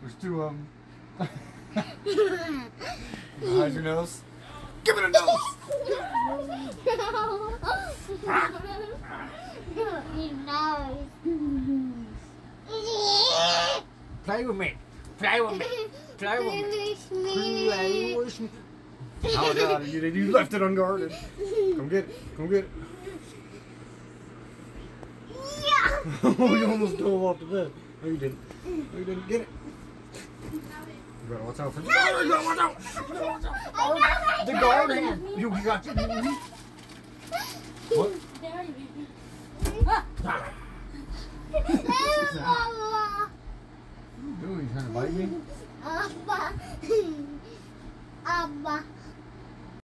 There's two of them. Hide your nose? Give it a nose! no. you nose. Play with me. Play with me. Play with me. Play with me. Oh, God, you, you left it unguarded. Come get it. Come get it oh, you almost drove off the bed. No, you didn't. No, you didn't. Get it. You better watch out for the guard. You watch out. You watch. The guard hand. You got you. What? Ah. What are you doing? You trying to bite me? Abba. Abba.